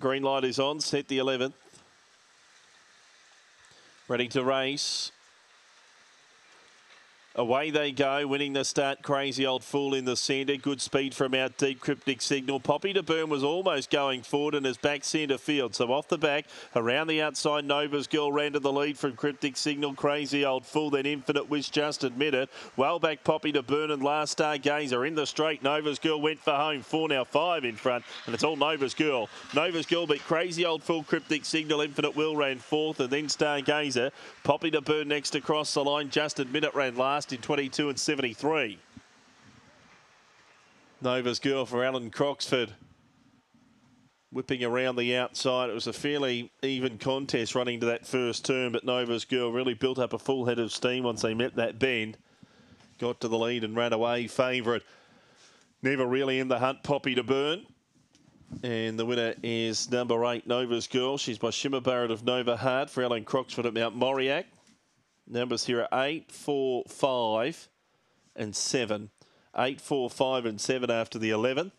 Green light is on. Set the 11th. Ready to race. Away they go, winning the start. Crazy Old Fool in the centre. Good speed from out deep. Cryptic Signal. Poppy to Burn was almost going forward and is back centre field. So off the back, around the outside, Nova's Girl ran to the lead from Cryptic Signal. Crazy Old Fool, then Infinite Wish just admitted. Well back, Poppy to Burn and Last Stargazer in the straight. Nova's Girl went for home. Four now, five in front, and it's all Nova's Girl. Nova's Girl beat Crazy Old Fool. Cryptic Signal. Infinite Will ran fourth, and then Stargazer. Poppy to Burn next across the line. Just admitted ran last in 22 and 73. Nova's girl for Alan Croxford. Whipping around the outside. It was a fairly even contest running to that first turn, but Nova's girl really built up a full head of steam once they met that bend. Got to the lead and ran away favourite. Never really in the hunt, Poppy to burn. And the winner is number eight, Nova's Girl. She's by Shimmer Barrett of Nova Hard for Alan Croxford at Mount Moriac. Numbers here are 8, 4, 5 and 7. 8, 4, 5 and 7 after the 11th.